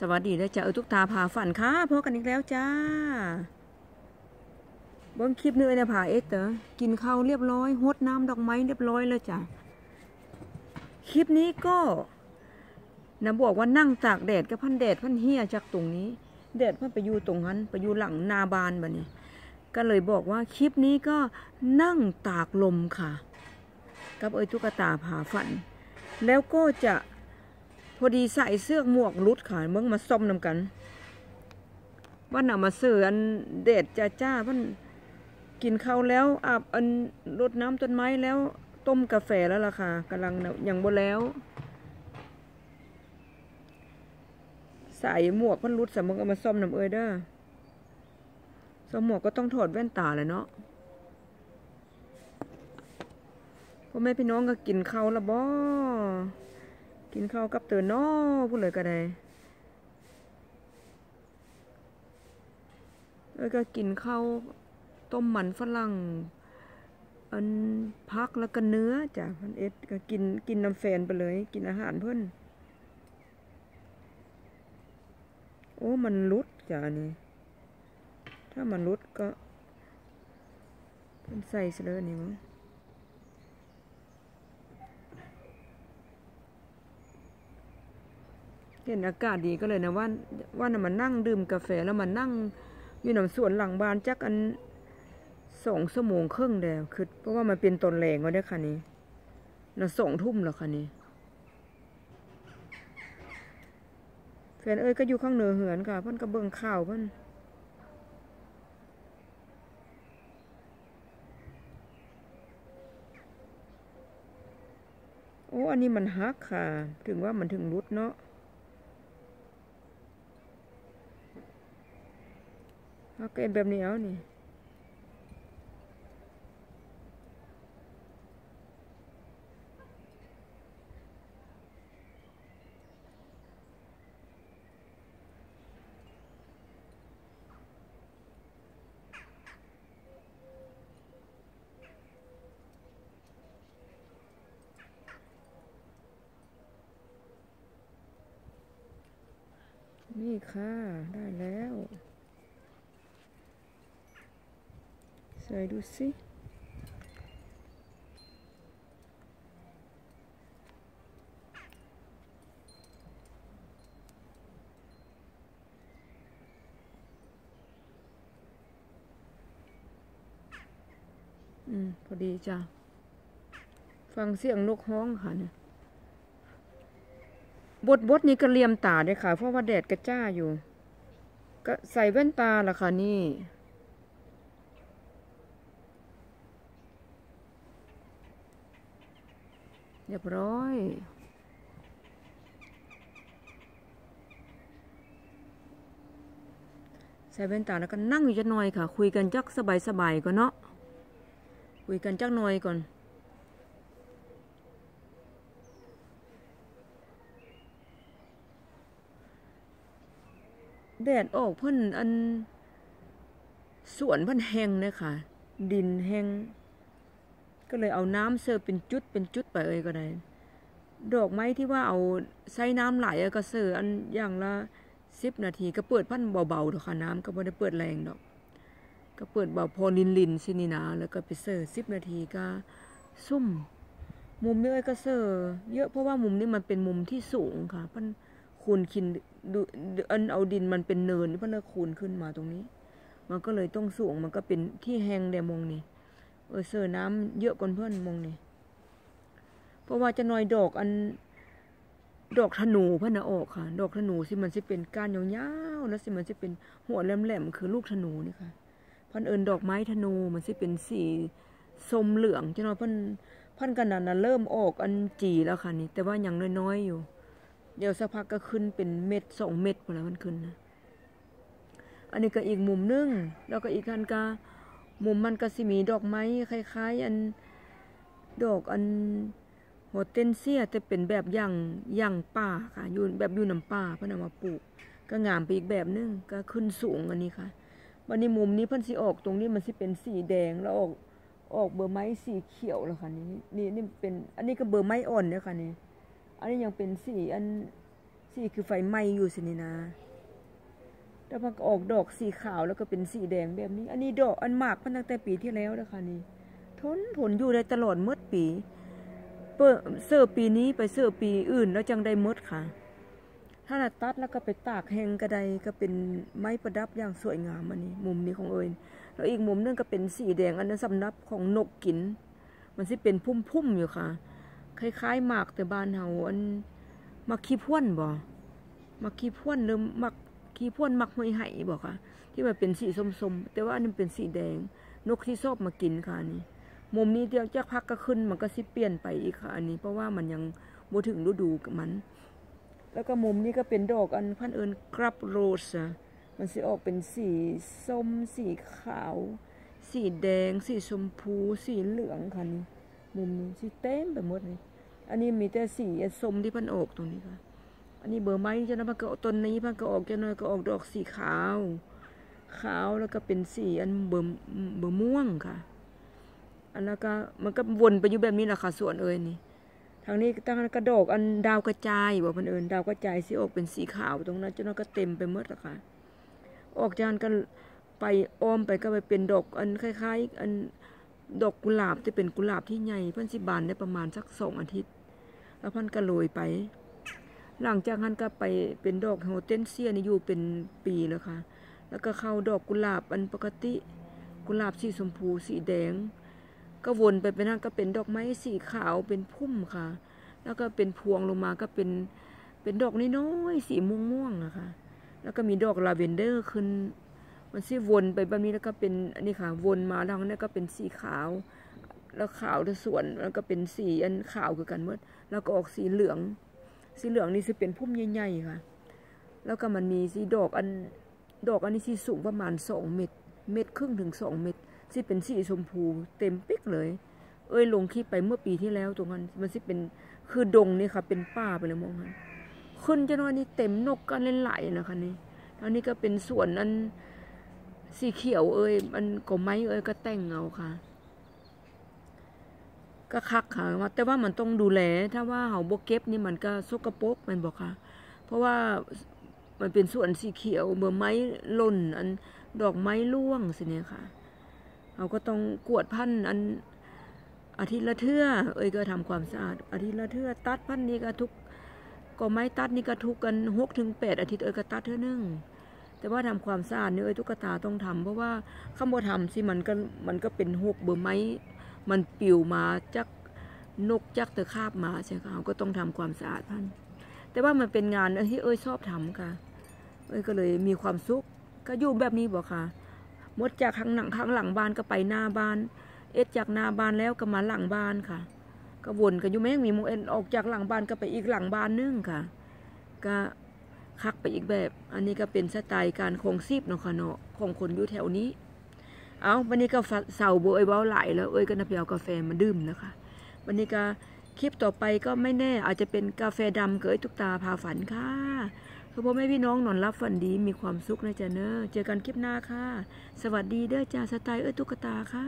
สวัสดีแล้วจ้าเออทุกตาผาฝันค่ะพบกันอีกแล้วจ้าเบิ้งคลิปนี้นะผาเอสเตอร์กินข้าวเรียบร้อยหดน้ำดอกไม้เรียบร้อยแล้วจ้าคลิปนี้ก็นะบอกว่านั่งตากแดดกับพันแดดพันเฮียจากตรงนี้แดดพันไปอยู่ตรงนั้นไปอยู่หลังนาบานบะนี่ก็เลยบอกว่าคลิปนี้ก็นั่งตากลมค่ะ กับเอ้ยตุ๊กตาผาฝัน แล้วก็จะ พอดีใส่เสื้อหมวกรุดค่ะเมื่อมาซ่อมนำกันว่าน่ะมาเสืออันเด็ดจ้าจ้าพันกินข้าวแล้วอาบอันรดน้ำต้นไม้แล้วต้มกาแฟแล้วล่ะค่ะกำลังอยังบ่แล้วใส่หมวกพันรุดสมมติเอามาซ่อมน้ำเอ้ยเด้อซ่อมหมวกก็ต้องถอดแว่นตาเลยเนาะพ่อแม่พี่น้องก็กินข้าวและบ่ กินข้าวกับเตอน้อพูดเลยก็ได้แล้วก็กินข้าวต้มมันฝรั่ง อันพักแล้วก็เนื้อจ้ะพันเอ็ดก็กินกินน้ำแฟนไปเลย กินอาหารเพิ่นโอ้ มันลุดจ้ะนี่ ถ้ามันลุดก็เพิ่นใส่เสลอนี่มั้ง เห็นอากาศดีก็เลยนะว่าว่าน่ะมันนั่งดื่มกาแฟแล้วมันนั่งอยู่หนำสวนหลังบ้านจักอันสองชั่วโมงครึ่งเดียวคือเพราะว่ามันเป็นตนแรงก็ได้ค่ะนี้น่ะสองทุ่มแล้วค่ะนี้แฟนเอ้ยก็อยู่ข้างเหนือเหือนค่ะเพิ่นก็เบิ่งข่าวเพิ่นโอ้ อันนี้มันฮักค่ะ ถึงว่ามันถึงรุดเนาะ ฮักเอ็แบบนี้เอานี่นี่ค่ะ ได้แล้ว ใส่ดูสิอืม พอดีจ้ะ ฟังเสียงนกฮ้องค่ะเนี่ยบดบดนี้ก็เลียมตาด้วยค่ะ เพราะว่าแดดกระจ้าอยู่ ก็ใส่แว่นตาละค่ะนี่ เรียบร้อย ใส่แว่นตาแล้วก็นั่งอยู่จะหน่อยค่ะ คุยกันจักสบายๆก่อนเนาะ คุยกันจักหน่อยก่อนแดดออกเพิ่นอันสวนเพิ่นแห้งเลยค่ะ ดินแห้ง ก็เลยเอาน้ำเสิร์ฟเป็นจุดเป็นจุดไปเอ่ยก็ได้ ดอกไม้ที่ว่าเอาใส่น้ำไหลก็เสิร์ฟอันอย่างละสิบนาทีก็เปิดพันเบาๆดอกค่ะน้ำก็ไม่ได้เปิดแรงดอก ก็เปิดเบาพอลินลินสินี่นะแล้วก็ไปเสิร์ฟสิบนาทีก็ซุ่ม มุมนี้เอ้ยก็เสิร์ฟเยอะเพราะว่ามุมนี้มันเป็นมุมที่สูงค่ะพันคูณคินดูอันเอาดินมันเป็นเนินพันเลยคูณขึ้นมาตรงนี้ มันก็เลยต้องสูงมันก็เป็นที่แห้งแดมงนี่ เออเสือน้ำเยอะกว่าเพื่อนมองนี่เพราะว่าจะหน่อยดอกอันดอกธนูเพื่อนนะออกค่ะ ดอกธนูสิมันสิเป็นก้านยาวๆแล้วสิมันสิเป็นหัวแหลมๆคือลูกธนูนี่ค่ะพันเอิญดอกไม้ธนูมันสิเป็นสีส้มเหลืองจะน่อยพันพันกันนั้นนะเริ่มออกอันจีแล้วค่ะนี่แต่ว่ายังน้อยๆอยู่ เดี๋ยวสักพักก็ขึ้นเป็นเม็ดสองเม็ดพอแล้วมันขึ้นนะอันนี้ก็อีกมุมนึงแล้วก็อีกอันก็ มุมมันก็สิมีดอกไม้คล้ายๆ อันดอกอันโฮเทนเซียแต่เป็นแบบอย่างอย่างป่าค่ะอยู่แบบอยู่น้ำป่าเพิ่นเอามาปลูก ก็งามไปอีกแบบนึงก็ขึ้นสูงอันนี้ค่ะวันนี้มุมนี้เพิ่นสิออกตรงนี้มันสิเป็นสีแดงแล้วออกออกเบอร์ไม้สีเขียวแล้วค่ะนี่นี่นี่เป็น อันนี้ก็เบอร์ไม้อ่อนเนี่ยค่ะนี่อันนี้ยังเป็นสีอันสีคือไฟไหม้อยู่สินี่นะ แล้วมันก็ออกดอกสีขาวแล้วก็เป็นสีแดงแบบนี้ อันนี้ดอกอันมากมันตั้งแต่ปีที่แล้วนะคะนี่ทนทนอยู่ได้ตลอดเมื่อปีเปิเสื้อปีนี้ไปเสื้อปีอื่นแล้วจังได้มดค่ะ ถ้าตัดแล้วก็ไปตากแห้งกระไดก็เป็นไม้ประดับอย่างสวยงามอันนี้ มุมนี้ของเอิญแล้วอีกมุมนึงก็เป็นสีแดงอันนั้นสำนับของนกกิน มันสิเป็นพุ่มๆอยู่ค่ะ คล้ายๆหมากแต่บ้านเฮาอันมักขี้พ่วนบ่มักขี้พ่วนหรือมัก ขี้พ่วนมักห้อยไห่บ่ค่ะ ที่มันเป็นสีส้มๆแต่ว่าอันนี้เป็นสีแดง นกที่ชอบมากินค่ะนี่มุมนี้เดี๋ยวจะพักก็ขึ้นมันก็สิเปลี่ยนไปอีกค่ะ อันนี้ เพราะว่ามันยังบ่ถึงฤดูกับมัน แล้วก็มุมนี้ก็เป็นดอกอันพันเอิญกรับโรสอะมันสิออกเป็นสีส้ม สีขาว สีแดง สีชมพู สีเหลืองค่ะนี่มุมนี้สีเต็มไปหมดเลยอันนี้มีแต่สีส้มที่พันออกตรงนี้ค่ะ อันนี้เบอร์ไม้จะนะมันก็ต้นนี้พันก็ออกจะน้อยก็ออกดอกสีขาว ขาวแล้วก็เป็นสีอันเบอร์เบอร์ม่วงค่ะ อันแล้วก็มันก็วนไปอยู่แบบนี้แหละค่ะส่วนเอ้ยนี่ทางนี้ตั้งกระดกอันดาวกระจายบอกมันเอิญดาวกระจายสีออกเป็นสีขาวตรงนั้นจนก็เต็มไปหมดละค่ะ ออกจานกันไปอ้อมไปก็ไปเป็นดอกอันคล้ายๆ อันดอกกุหลาบที่เป็นกุหลาบที่ใหญ่พิ่นสิบานได้ประมาณสักสองอาทิตย์ แล้วพันก็โรยไป หลังจากนั้นก็ไปเป็นดอกโฮเทนเซียนี่อยู่เป็นปีแล้วค่ะ แล้วก็เข้าดอกกุหลาบอันปกติกุหลาบสีชมพูสีแดง ก็วนไปเป็นนั่นก็เป็นดอกไม้สีขาวเป็นพุ่มค่ะ แล้วก็เป็นพวงลงมาก็เป็นเป็นดอกน้อยๆสีม่วงๆอะคะ แล้วก็มีดอกลาเวนเดอร์ขึ้น มันสิวนไปแบบนี้แล้วก็เป็นอันนี้ค่ะ วนมาทางนี้ก็เป็นสีขาว แล้วขาวที่ส่วนแล้วก็เป็นสีอันขาวคือกันหมดแล้วก็ออกสีเหลือง สีเหลืองนี่สิเป็นพุ่มใหญ่ๆค่ะ แล้วก็มันมีสีดอกอันดอกอันนี้สีสูงประมาณสองเมตร เมตรครึ่งถึงสองเมตรสิเป็นสีชมพูเต็มปิ๊กเลย เอ้ยลงคลิปไปเมื่อปีที่แล้วตรงนั้นมันสิเป็นคือดงนี่ค่ะ เป็นป่าไปเลยมองกันขึ้นจะนอนนี่เต็มนกกันเล่นไหลนะคะนี่แล้วนี่ก็เป็นสวนนั้นสีเขียวเอ้ยมันก็ไม้เอ้ยก็แต่งเงาค่ะ ก็คักค่ะแต่ว่ามันต้องดูแล ถ้าว่าเฮาบ่เก็บนี่มันก็สกปรกมันบอกค่ะ เพราะว่ามันเป็นส่วนสีเขียวเบอร์ไม้ล่น อันดอกไม้ร่วงสิเนี่ยค่ะเราก็ต้องกวดพันธุ์อันอาทิตย์ละเทื่อเอ้ยก็ทำความสะอาดอาทิตย์ละเทื่อตัดพันธุ์นี้ก็ทุกก็ไม้ตัดนี่ก็ทุกกันหกถึงแปดอาทิตย์เอ้ยก็ตัดเท่านึงแต่ว่าทำความสะอาดเนี่ยเอ้ยทุกตาต้องทำเพราะว่าข้าบ่ทำสิมันก็มันก็เป็นหกเบอร์ไม้ มันปิวมาจากนกจักตะคาบมาใช่ไหมเขาก็ต้องทำความสะอาดพันแต่ว่ามันเป็นงานที่เอ้ยชอบทำค่ะ เอ้ยก็เลยมีความสุข ก็อยู่แบบนี้บอกค่ะ มดจากข้างหลังข้างหลังบ้านก็ไปหน้าบ้าน เอ็ดจากหน้าบ้านแล้วก็มาหลังบ้านค่ะ ก็วนกันอยู่แม่งมีโมเอ็นออกจากหลังบ้านก็ไปอีกหลังบ้านนึงค่ะ ก็คักไปอีกแบบ อันนี้ก็เป็นสไตล์การคงซีบเนาะค่ะเนาะของคนอยู่แถวนี้ เอาวันนี้ก็เสาโบเอ้ยเบ้าไหลแล้วเอ้ยก็นับเปียวกาแฟมาดื่มนะคะ วันนี้ก็คลิปต่อไปก็ไม่แน่ อาจจะเป็นกาแฟดำเกยทุกตาพาฝันค่ะคือพ่อแม่พี่น้องนอนรับฝันดีมีความสุขนะจ๊ะเนอะเจอกันคลิปหน้าค่ะ สวัสดีเด้อจ้าสไตล์เอ้ยตุ๊กตาค่ะ